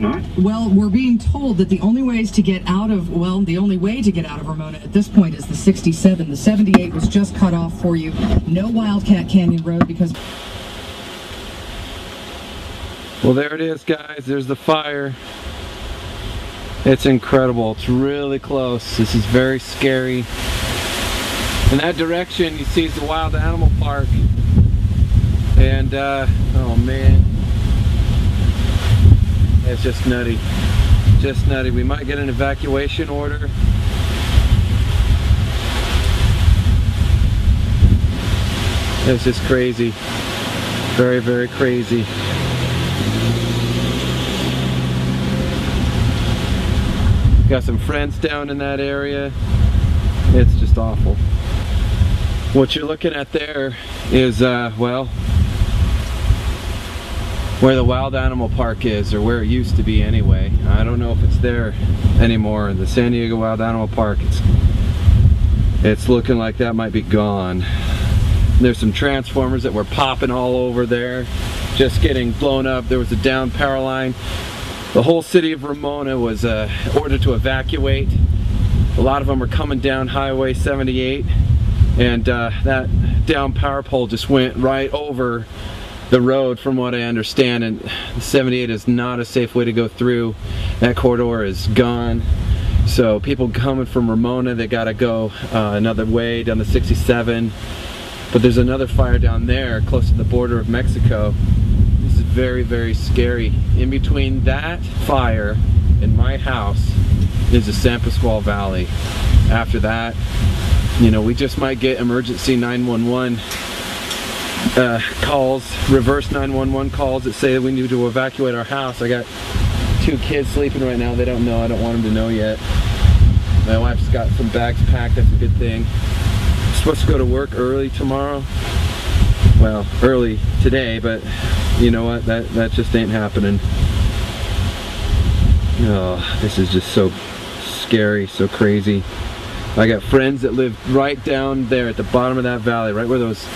not. Well, we're being told that the only ways to get out of, well, the only way to get out of Ramona at this point is the 67. The 78 was just cut off for you. No Wildcat Canyon Road because. Well, there it is, guys. There's the fire. It's incredible. It's really close. This is very scary. In that direction, you see the Wild Animal Park. And, uh, oh man. Just nutty. Just nutty. We might get an evacuation order. It's just crazy. Very, very crazy. Got some friends down in that area. It's just awful. What you're looking at there is, uh, well, where the wild animal park is, or where it used to be anyway. I don't know if it's there anymore. The San Diego Wild Animal Park, it's, it's looking like that might be gone. There's some transformers that were popping all over there, just getting blown up. There was a down power line the whole city of Ramona was uh, ordered to evacuate. A lot of them were coming down Highway 78 and uh, that down power pole just went right over the road from what I understand and 78 is not a safe way to go through. That corridor is gone. So people coming from Ramona, they gotta go uh, another way down the 67. But there's another fire down there close to the border of Mexico this is very, very scary. In between that fire and my house is the San Pasqual Valley. After that, you know, we just might get emergency 911 uh, calls, reverse 911 calls that say we need to evacuate our house. I got two kids sleeping right now. They don't know. I don't want them to know yet. My wife's got some bags packed. That's a good thing. I'm supposed to go to work early tomorrow. Well, early today, but you know what, that, that just ain't happening. Oh, this is just so scary, so crazy. I got friends that live right down there at the bottom of that valley, right where those,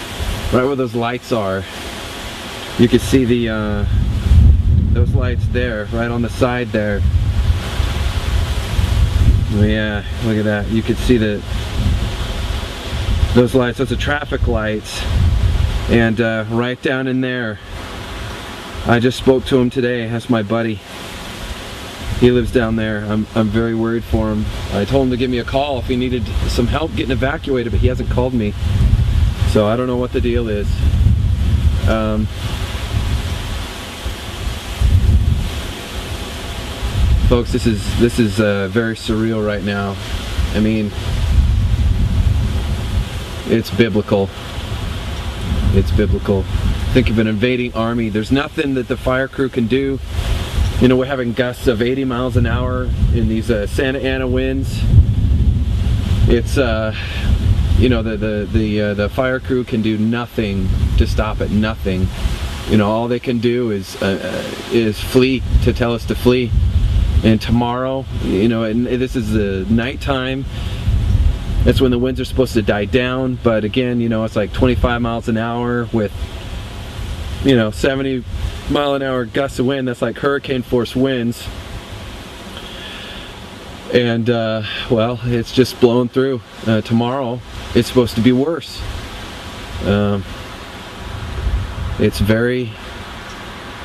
right where those lights are. You can see the, uh, those lights there, right on the side there. Yeah, look at that. You can see the, those lights, those are traffic lights. And uh, right down in there, I just spoke to him today. That's my buddy. He lives down there. I'm, I'm very worried for him. I told him to give me a call if he needed some help getting evacuated, but he hasn't called me. So I don't know what the deal is. Um, folks, this is this is uh, very surreal right now. I mean, it's biblical. It's biblical think of an invading army. There's nothing that the fire crew can do. You know, we're having gusts of 80 miles an hour in these uh, Santa Ana winds. It's, uh, you know, the the the uh, the fire crew can do nothing to stop it. Nothing. You know, all they can do is uh, uh, is flee to tell us to flee. And tomorrow, you know, and this is the nighttime. That's when the winds are supposed to die down. But again, you know, it's like 25 miles an hour with you know 70 mile an hour gusts of wind that's like hurricane force winds and uh, well it's just blowing through uh, tomorrow it's supposed to be worse um, it's very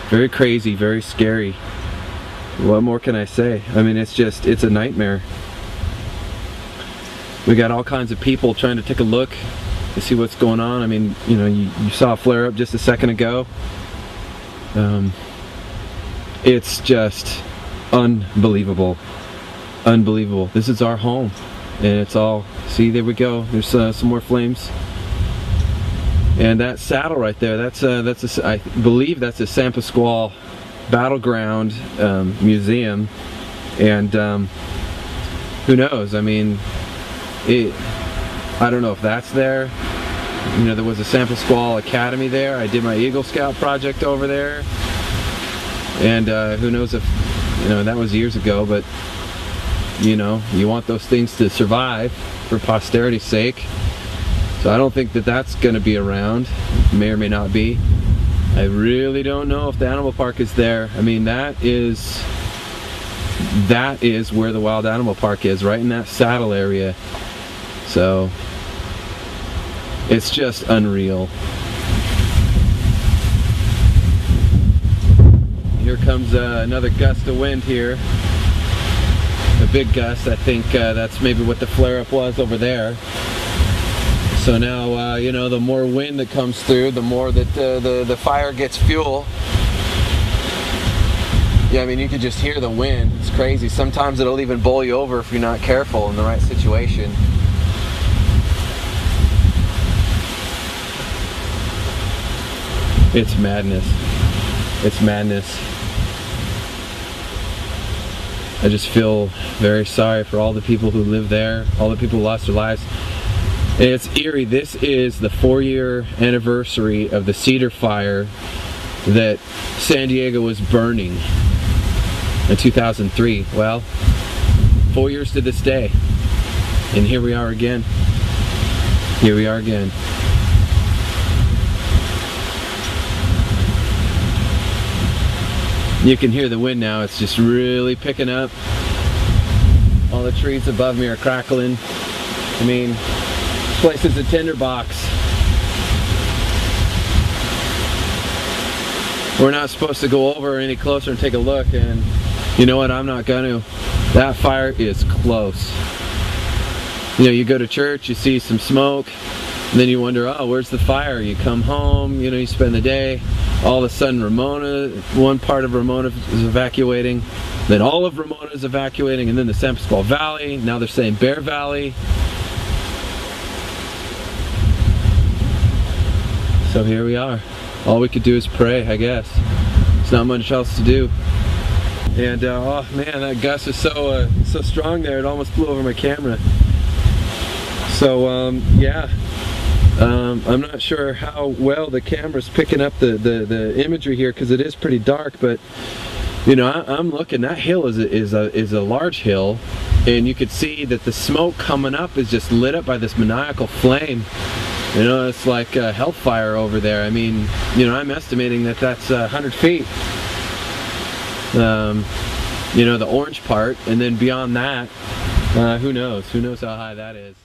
very crazy very scary what more can I say I mean it's just it's a nightmare we got all kinds of people trying to take a look to see what's going on. I mean, you know, you, you saw a flare up just a second ago. Um, it's just unbelievable. Unbelievable. This is our home. And it's all, see, there we go. There's uh, some more flames. And that saddle right there, that's uh, that's a, I believe that's a San Pasqual Battleground um, Museum. And um, who knows? I mean, it, I don't know if that's there. You know, there was a San Pasqual Academy there. I did my Eagle Scout project over there. And uh, who knows if, you know, that was years ago, but, you know, you want those things to survive for posterity's sake. So I don't think that that's going to be around. May or may not be. I really don't know if the animal park is there. I mean, that is that is where the wild animal park is, right in that saddle area. So it's just unreal. Here comes uh, another gust of wind here. A big gust, I think uh, that's maybe what the flare-up was over there. So now, uh, you know, the more wind that comes through, the more that uh, the, the fire gets fuel. Yeah, I mean, you could just hear the wind. It's crazy. Sometimes it'll even bowl you over if you're not careful in the right situation. It's madness. It's madness. I just feel very sorry for all the people who live there, all the people who lost their lives. It's eerie. This is the four year anniversary of the Cedar Fire that San Diego was burning in 2003. Well, four years to this day. And here we are again. Here we are again. You can hear the wind now, it's just really picking up. All the trees above me are crackling. I mean, this place is a tinderbox. We're not supposed to go over any closer and take a look and you know what, I'm not gonna. That fire is close. You know, you go to church, you see some smoke, and then you wonder, oh, where's the fire? You come home, you know, you spend the day. All of a sudden, Ramona, one part of Ramona is evacuating. Then all of Ramona is evacuating, and then the San Pasqual Valley. Now they're saying Bear Valley. So here we are. All we could do is pray, I guess. There's not much else to do. And uh, oh man, that gust is so uh, so strong there. It almost blew over my camera. So um, yeah, um, I'm not sure how well the camera's picking up the, the, the imagery here because it is pretty dark, but you know, I, am looking, that hill is a, is, a, is a large hill and you could see that the smoke coming up is just lit up by this maniacal flame. You know, it's like a hellfire over there. I mean, you know, I'm estimating that that's uh, 100 feet. Um, you know, the orange part, and then beyond that, uh, who knows? Who knows how high that is?